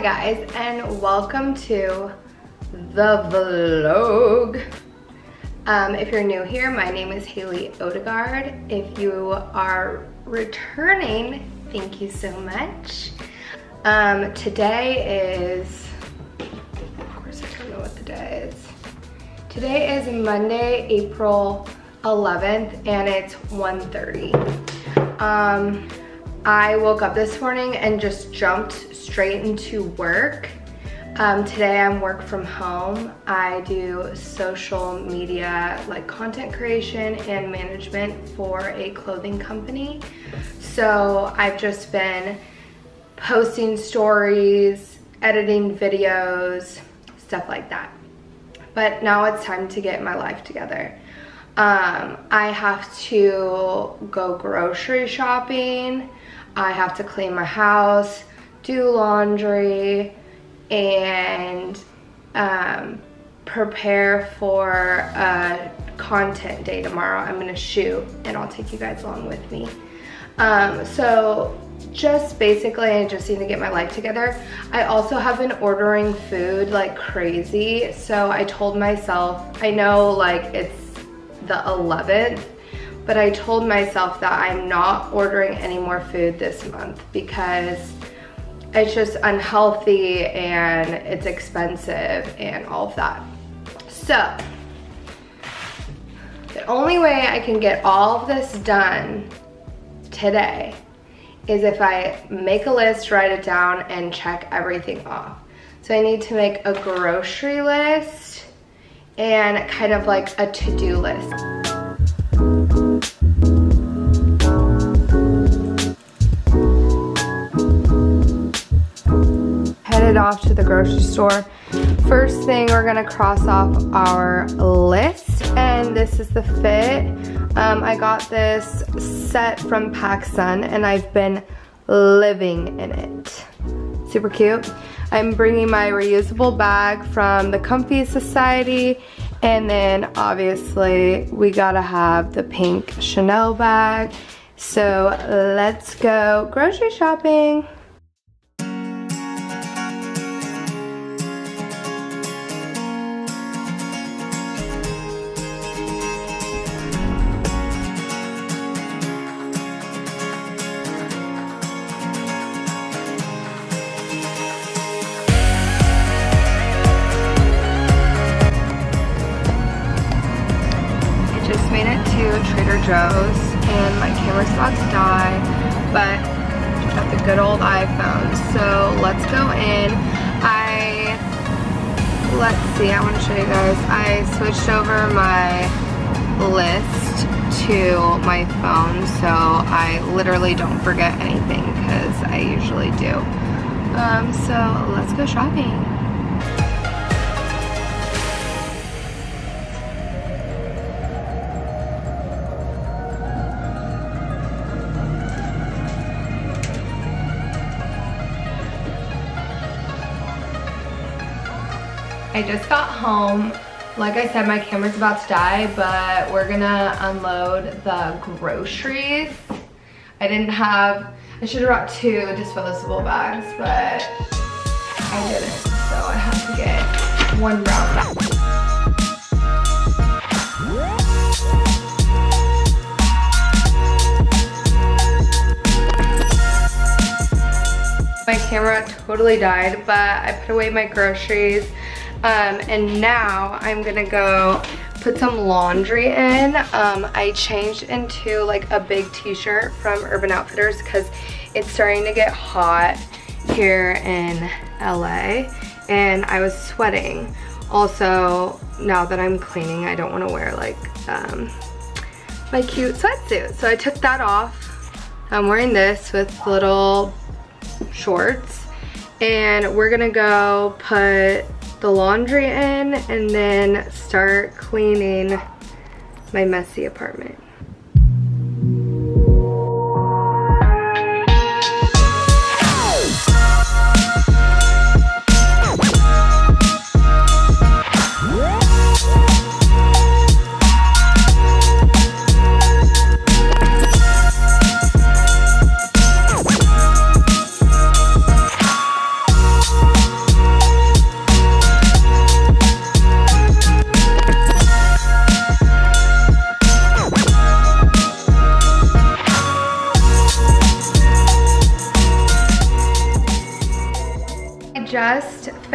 Hi guys and welcome to the vlog. Um, if you're new here, my name is Haley Odegard. If you are returning, thank you so much. Um, today is, of course I don't know what the day is. Today is Monday, April 11th and it's 1.30. Um, I woke up this morning and just jumped straight into work. Um, today I'm work from home. I do social media like content creation and management for a clothing company. So I've just been posting stories, editing videos, stuff like that. But now it's time to get my life together. Um, I have to go grocery shopping. I have to clean my house, do laundry, and um, prepare for a content day tomorrow. I'm gonna shoot and I'll take you guys along with me. Um, so just basically I just need to get my life together. I also have been ordering food like crazy. So I told myself, I know like it's the 11th, but I told myself that I'm not ordering any more food this month because it's just unhealthy and it's expensive and all of that. So, the only way I can get all of this done today is if I make a list, write it down, and check everything off. So I need to make a grocery list and kind of like a to-do list. Off to the grocery store. First thing we're gonna cross off our list and this is the fit. Um, I got this set from PacSun and I've been living in it. Super cute. I'm bringing my reusable bag from the Comfy Society and then obviously we gotta have the pink Chanel bag. So let's go grocery shopping. To my phone so I literally don't forget anything because I usually do. Um, so let's go shopping. I just got home. Like I said, my camera's about to die, but we're gonna unload the groceries. I didn't have, I should have brought two disposable bags, but I didn't. So I have to get one brown bag. My camera totally died, but I put away my groceries. Um, and now I'm gonna go put some laundry in. Um, I changed into like a big t-shirt from Urban Outfitters because it's starting to get hot here in LA and I was sweating. Also, now that I'm cleaning, I don't want to wear like um, my cute sweatsuit. So I took that off. I'm wearing this with little shorts and we're gonna go put the laundry in and then start cleaning my messy apartment.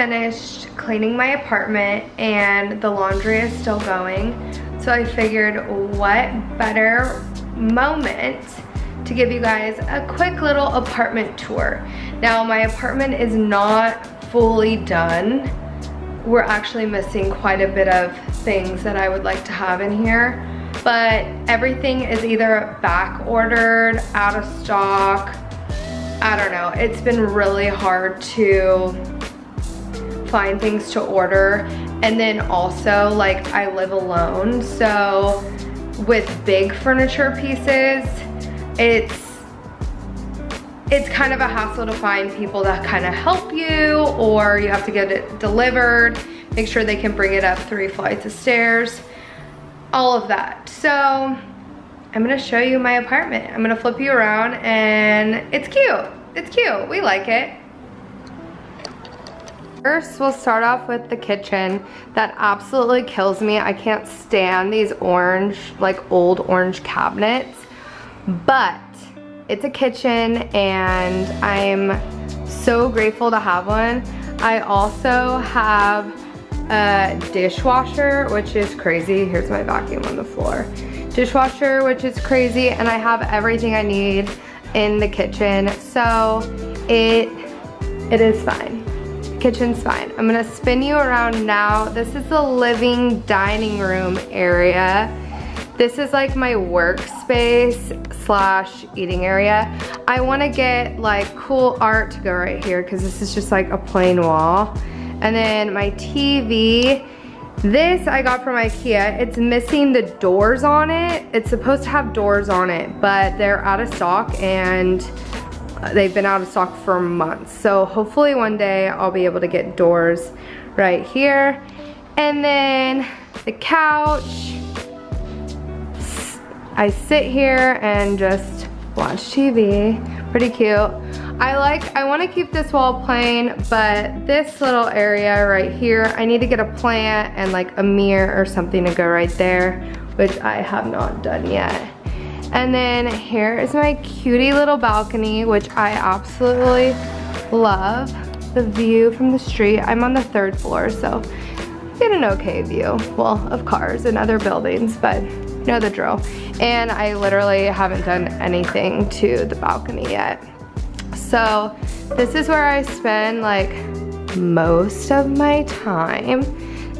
Finished cleaning my apartment and the laundry is still going. So I figured what better moment to give you guys a quick little apartment tour. Now my apartment is not fully done. We're actually missing quite a bit of things that I would like to have in here but everything is either back ordered, out of stock, I don't know. It's been really hard to find things to order. And then also like I live alone. So with big furniture pieces, it's it's kind of a hassle to find people that kind of help you or you have to get it delivered, make sure they can bring it up three flights of stairs, all of that. So I'm gonna show you my apartment. I'm gonna flip you around and it's cute. It's cute, we like it. First, we'll start off with the kitchen. That absolutely kills me. I can't stand these orange, like old orange cabinets. But it's a kitchen and I'm so grateful to have one. I also have a dishwasher, which is crazy. Here's my vacuum on the floor. Dishwasher, which is crazy, and I have everything I need in the kitchen. So it, it is fine. Kitchen's fine. I'm gonna spin you around now. This is the living dining room area. This is like my workspace slash eating area. I wanna get like cool art to go right here because this is just like a plain wall. And then my TV, this I got from Ikea. It's missing the doors on it. It's supposed to have doors on it, but they're out of stock and they've been out of stock for months. So hopefully one day I'll be able to get doors right here. And then the couch. I sit here and just watch TV. Pretty cute. I like, I wanna keep this wall plain, but this little area right here, I need to get a plant and like a mirror or something to go right there, which I have not done yet. And then here is my cutie little balcony, which I absolutely love. The view from the street. I'm on the third floor, so get an okay view. Well, of cars and other buildings, but you know the drill. And I literally haven't done anything to the balcony yet. So this is where I spend like most of my time.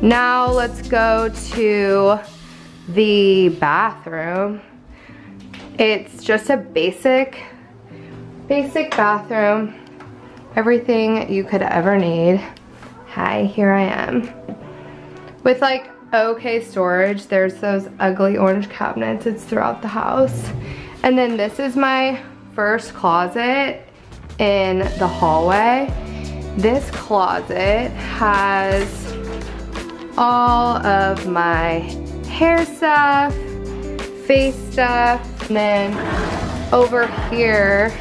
Now let's go to the bathroom. It's just a basic, basic bathroom. Everything you could ever need. Hi, here I am. With like okay storage. There's those ugly orange cabinets. It's throughout the house. And then this is my first closet in the hallway. This closet has all of my hair stuff, face stuff, and then over here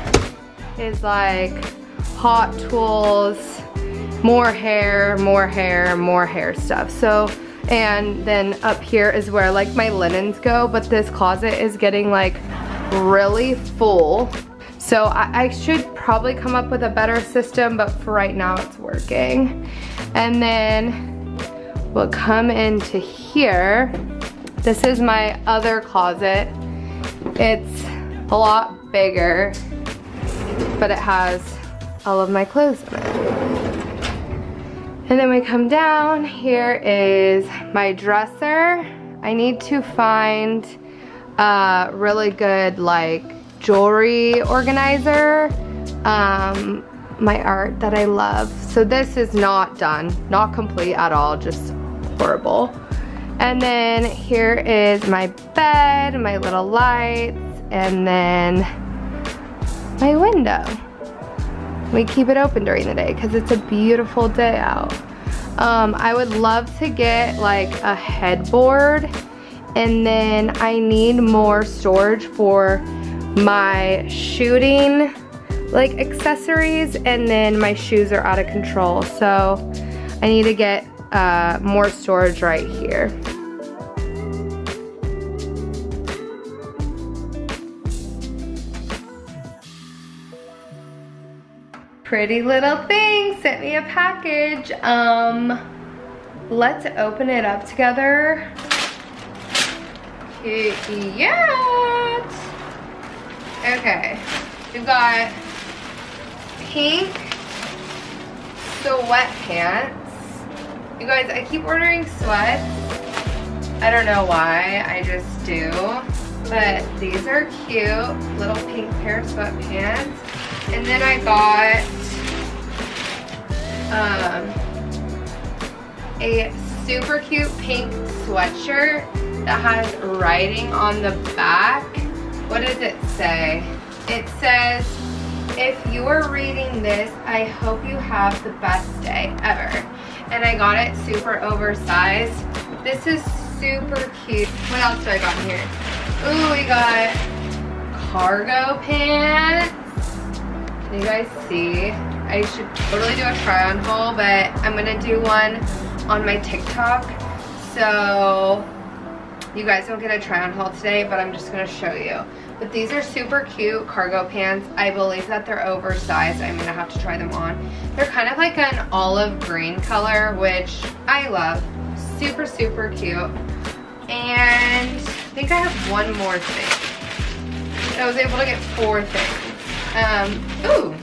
is like hot tools, more hair, more hair, more hair stuff. So, and then up here is where like my linens go, but this closet is getting like really full. So I, I, should probably come up with a better system, but for right now it's working. And then we'll come into here. This is my other closet. It's a lot bigger, but it has all of my clothes in it. And then we come down, here is my dresser. I need to find a really good like jewelry organizer, um, my art that I love. So this is not done, not complete at all, just horrible. And then here is my bed, my little lights, and then my window. We keep it open during the day because it's a beautiful day out. Um, I would love to get like a headboard and then I need more storage for my shooting like accessories and then my shoes are out of control so I need to get uh, more storage right here. Pretty little thing sent me a package. Um, let's open it up together. Yes. Okay, we've got pink sweatpants. You guys, I keep ordering sweats. I don't know why, I just do. But these are cute, little pink pair of sweatpants. And then I got um, a super cute pink sweatshirt that has writing on the back. What does it say? It says, if you are reading this, I hope you have the best day ever. And I got it super oversized. This is super cute. What else do I got in here? Ooh, we got cargo pants. Can you guys see? I should totally do a try on haul, but I'm gonna do one on my TikTok. So you guys don't get a try on haul today, but I'm just gonna show you. But these are super cute cargo pants. I believe that they're oversized. I'm gonna have to try them on. They're kind of like an olive green color, which I love. Super, super cute. And I think I have one more thing. I was able to get four things. Um, ooh.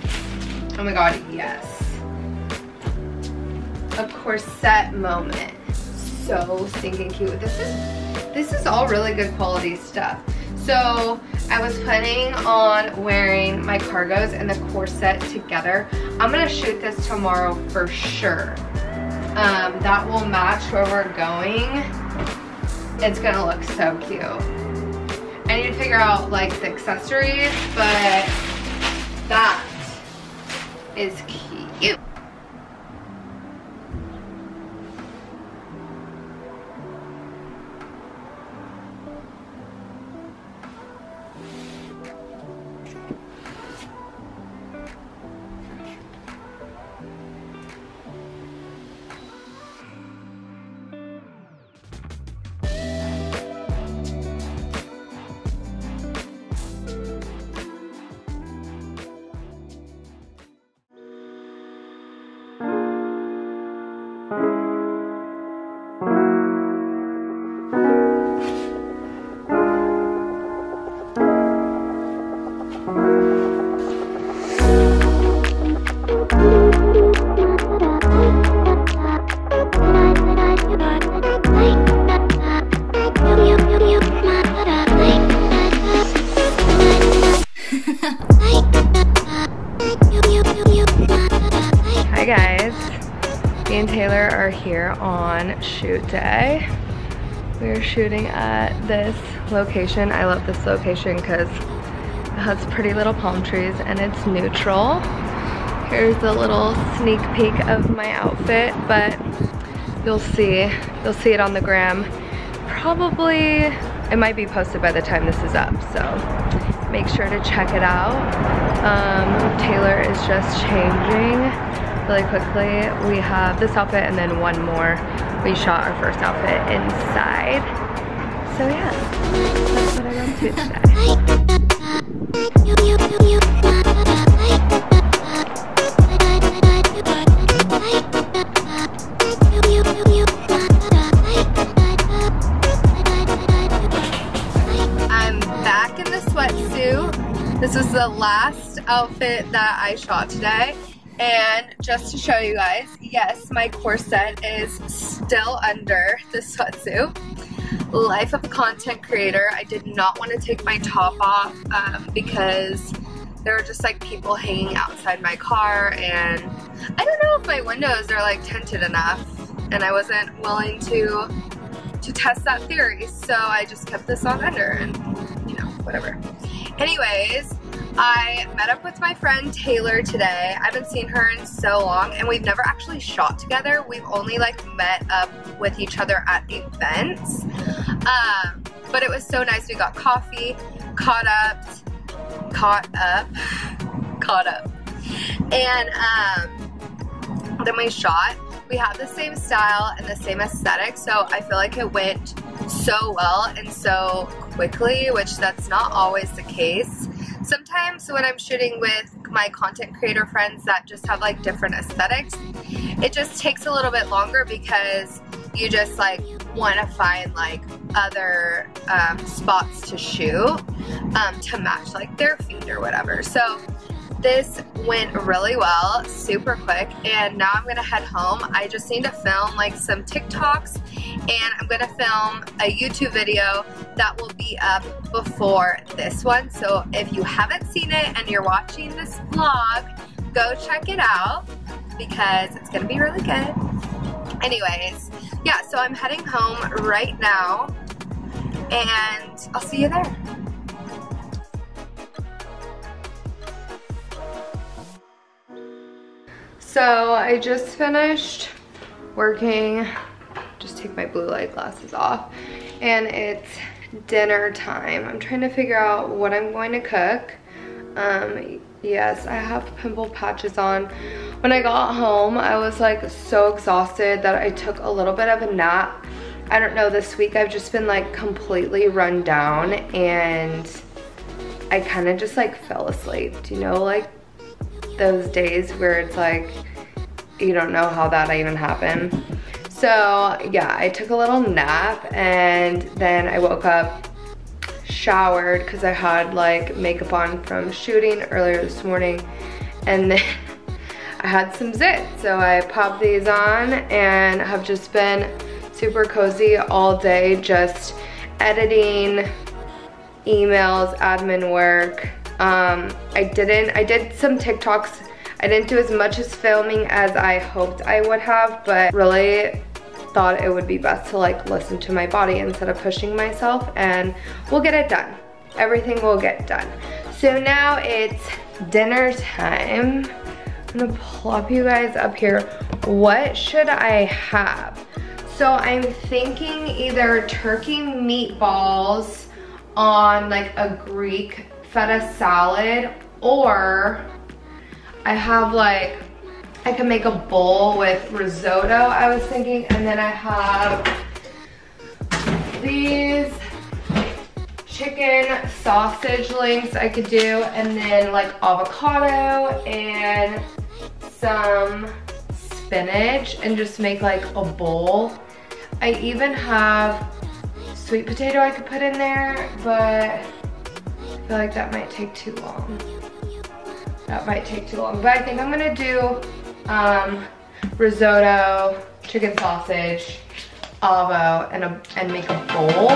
Oh my god, yes. A corset moment. So stinking cute. This is this is all really good quality stuff. So I was planning on wearing my cargos and the corset together. I'm gonna shoot this tomorrow for sure. Um, that will match where we're going. It's gonna look so cute. I need to figure out like the accessories, but that is cute. This location. I love this location because it has pretty little palm trees and it's neutral. Here's a little sneak peek of my outfit, but you'll see, you'll see it on the gram. Probably, it might be posted by the time this is up, so make sure to check it out. Um, Taylor is just changing really quickly. We have this outfit and then one more. We shot our first outfit inside. So yeah, that's what I'm today. I'm back in the sweatsuit. This was the last outfit that I shot today. And just to show you guys, yes, my corset is still under the sweatsuit. Life of a content creator. I did not want to take my top off um, because there were just like people hanging outside my car and I don't know if my windows are like tinted enough and I wasn't willing to to test that theory so I just kept this on under and you know whatever anyways I met up with my friend Taylor today. I haven't seen her in so long and we've never actually shot together. We've only like met up with each other at events. Um, but it was so nice. We got coffee, caught up, caught up, caught up. And um, then we shot. We have the same style and the same aesthetic, so I feel like it went so well and so quickly, which that's not always the case sometimes when I'm shooting with my content creator friends that just have like different aesthetics, it just takes a little bit longer because you just like want to find like other um, spots to shoot um, to match like their feed or whatever. So this went really well, super quick, and now I'm gonna head home. I just need to film like some TikToks and I'm gonna film a YouTube video that will be up before this one. So if you haven't seen it and you're watching this vlog, go check it out because it's gonna be really good. Anyways, yeah, so I'm heading home right now and I'll see you there. So I just finished working, just take my blue light glasses off, and it's dinner time. I'm trying to figure out what I'm going to cook. Um, yes, I have pimple patches on. When I got home, I was like so exhausted that I took a little bit of a nap. I don't know, this week I've just been like completely run down and I kind of just like fell asleep. Do you know like those days where it's like, you don't know how that even happened. So yeah, I took a little nap and then I woke up, showered because I had like makeup on from shooting earlier this morning and then I had some zit. So I popped these on and have just been super cozy all day just editing emails, admin work, um, I didn't, I did some TikToks. I didn't do as much as filming as I hoped I would have, but really thought it would be best to like listen to my body instead of pushing myself and we'll get it done. Everything will get done. So now it's dinner time. I'm gonna plop you guys up here. What should I have? So I'm thinking either turkey meatballs on like a Greek feta salad or I have like, I can make a bowl with risotto, I was thinking, and then I have these chicken sausage links I could do, and then like avocado and some spinach and just make like a bowl. I even have sweet potato I could put in there, but feel like that might take too long. That might take too long. But I think I'm gonna do um, risotto, chicken sausage, avo, and, a, and make a bowl.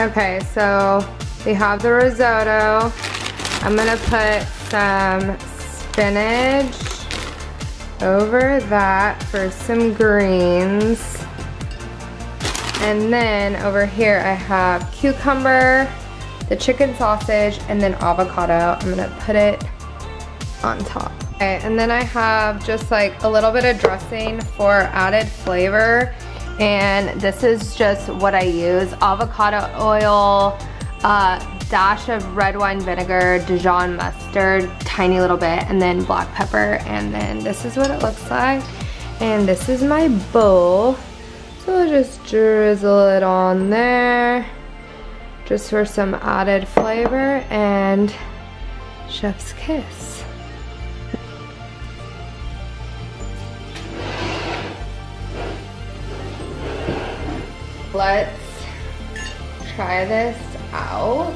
Okay, so we have the risotto. I'm gonna put some spinach over that for some greens. And then over here I have cucumber, the chicken sausage, and then avocado. I'm gonna put it on top. Okay, and then I have just like a little bit of dressing for added flavor. And this is just what I use. Avocado oil, uh, dash of red wine vinegar, Dijon mustard, tiny little bit, and then black pepper. And then this is what it looks like. And this is my bowl. So I'll just drizzle it on there. Just for some added flavor and chef's kiss. Let's try this out.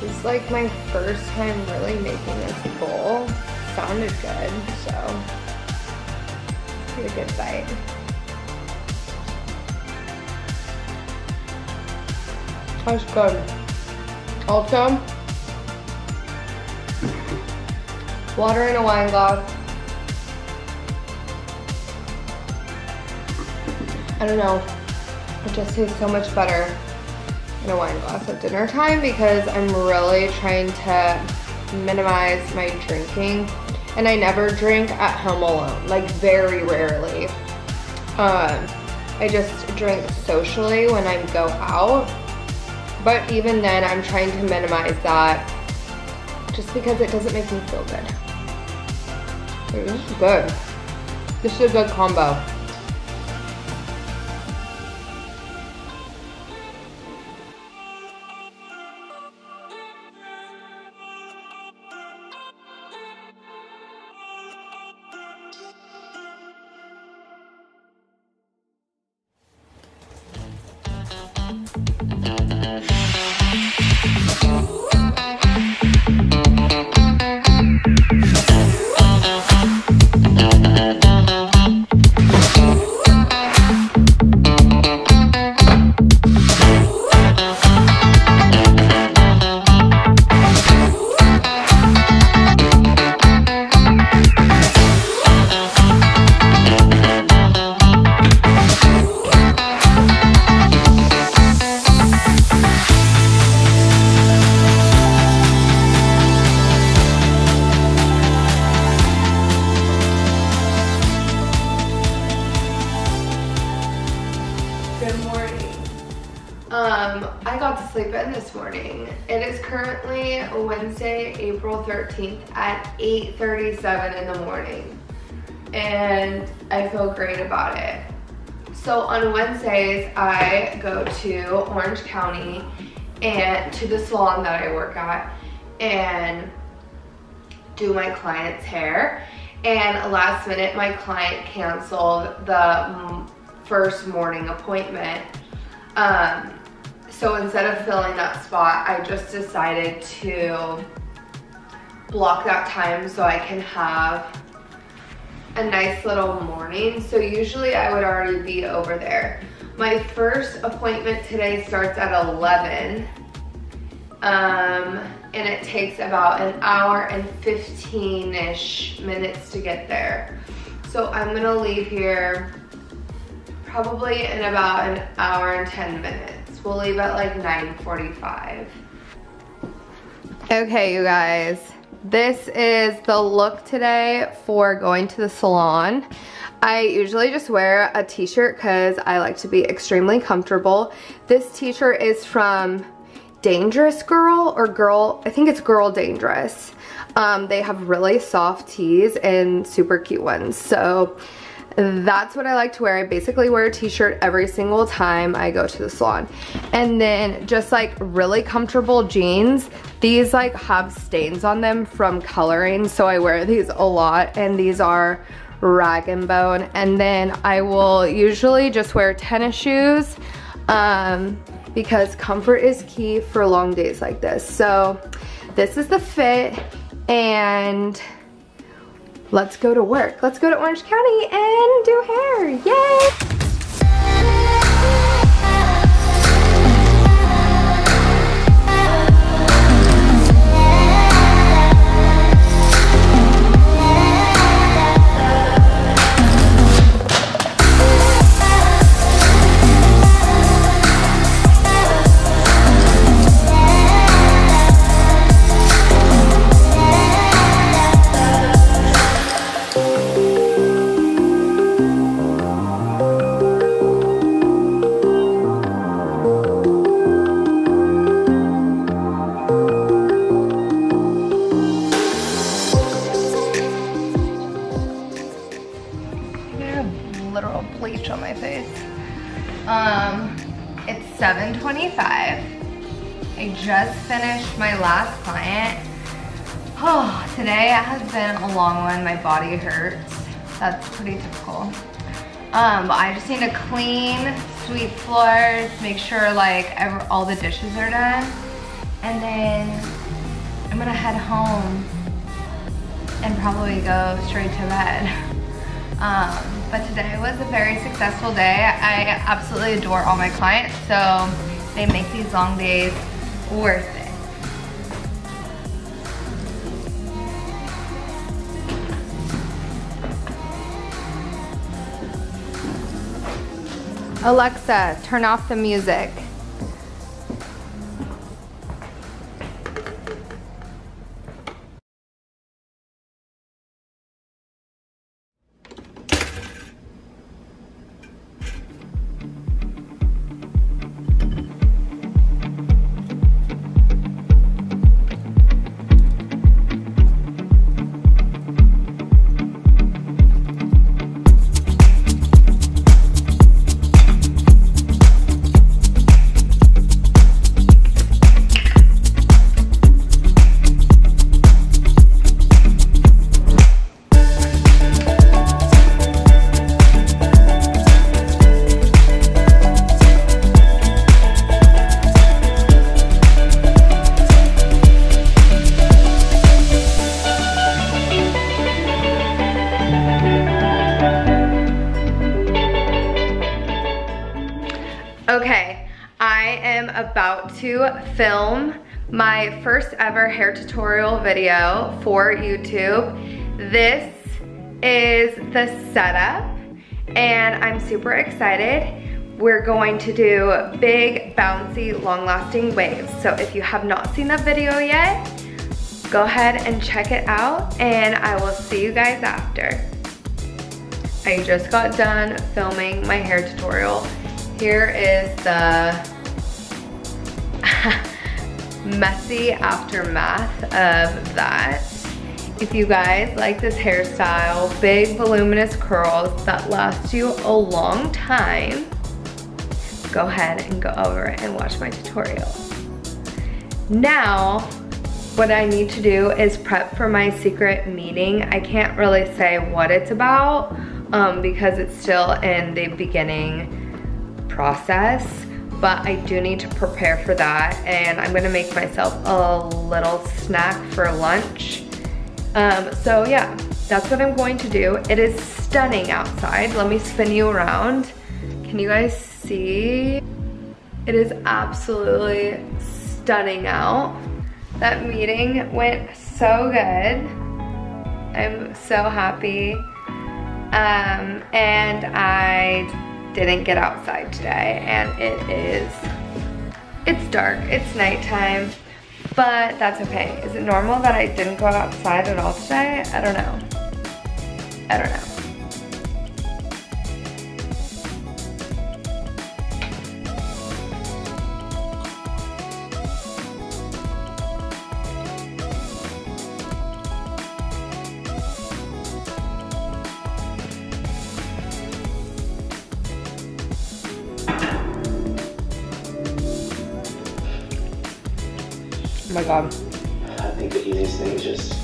This is like my first time really making this bowl. Sounded good, so get a good bite. That's good. Also, water in a wine glass. I don't know, it just tastes so much better in a wine glass at dinner time because I'm really trying to minimize my drinking. And I never drink at home alone, like very rarely. Um, I just drink socially when I go out. But even then, I'm trying to minimize that just because it doesn't make me feel good. This is good. This is a good combo. In this morning. It is currently Wednesday, April 13th at 8.37 in the morning. And I feel great about it. So on Wednesdays, I go to Orange County and to the salon that I work at and do my client's hair. And last minute, my client canceled the first morning appointment. Um, so instead of filling that spot, I just decided to block that time so I can have a nice little morning. So usually I would already be over there. My first appointment today starts at 11. Um, and it takes about an hour and 15-ish minutes to get there. So I'm gonna leave here probably in about an hour and 10 minutes. We'll leave at like 9.45. Okay, you guys. This is the look today for going to the salon. I usually just wear a t-shirt because I like to be extremely comfortable. This t-shirt is from Dangerous Girl or Girl, I think it's Girl Dangerous. Um, they have really soft tees and super cute ones. So that's what I like to wear. I basically wear a t-shirt every single time I go to the salon. And then just like really comfortable jeans. These like have stains on them from coloring. So I wear these a lot and these are rag and bone. And then I will usually just wear tennis shoes um, because comfort is key for long days like this. So this is the fit and let's go to work. Let's go to Orange County and do hair. Yay! Um, it's 7.25. I just finished my last client. Oh, today has been a long one. My body hurts. That's pretty typical. Um, I just need to clean, sweep floors, make sure like all the dishes are done. And then I'm gonna head home and probably go straight to bed. Um, but today was a very successful day. I absolutely adore all my clients, so they make these long days worth it. Alexa, turn off the music. Ever hair tutorial video for YouTube. This is the setup and I'm super excited. We're going to do big, bouncy, long-lasting waves. So if you have not seen that video yet, go ahead and check it out and I will see you guys after. I just got done filming my hair tutorial. Here is the messy aftermath of that. If you guys like this hairstyle, big voluminous curls that last you a long time, go ahead and go over and watch my tutorial. Now, what I need to do is prep for my secret meeting. I can't really say what it's about um, because it's still in the beginning process, but I do need to prepare for that and I'm gonna make myself a little snack for lunch. Um, so yeah, that's what I'm going to do. It is stunning outside. Let me spin you around. Can you guys see? It is absolutely stunning out. That meeting went so good. I'm so happy. Um, and I didn't get outside today and it is, it's dark, it's nighttime, but that's okay. Is it normal that I didn't go outside at all today? I don't know. I don't know. Oh my god. I think the easiest thing is just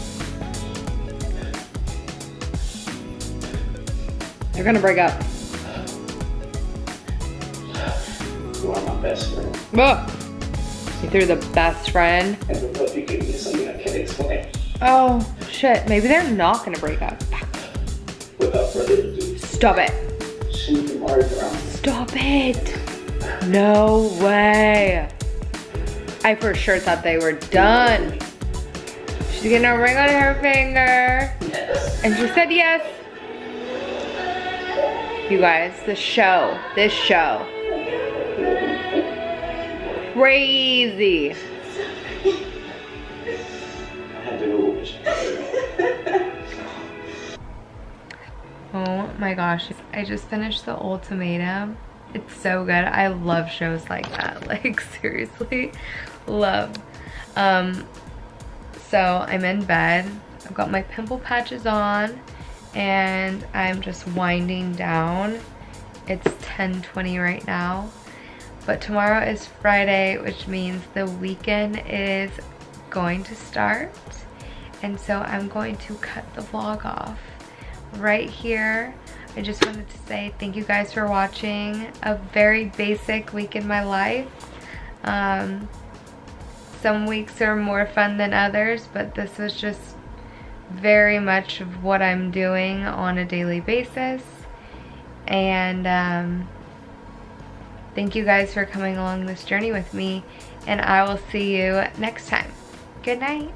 They're gonna break up. you are my best friend. Ugh. You threw the best friend. And but you give me something I can't explain. Oh, shit. Maybe they're not gonna break up. Without further ado, Stop it. shoot the Mario around. Stop it. No way. I for sure thought they were done. She's getting a ring on her finger. Yes. And she said yes. You guys, this show, this show. Crazy. Oh my gosh, I just finished the ultimatum. It's so good. I love shows like that. Like seriously, love. Um, so I'm in bed. I've got my pimple patches on and I'm just winding down. It's 10:20 right now. But tomorrow is Friday, which means the weekend is going to start. And so I'm going to cut the vlog off right here. I just wanted to say thank you guys for watching a very basic week in my life. Um, some weeks are more fun than others, but this was just very much of what I'm doing on a daily basis. And um, thank you guys for coming along this journey with me, and I will see you next time. Good night.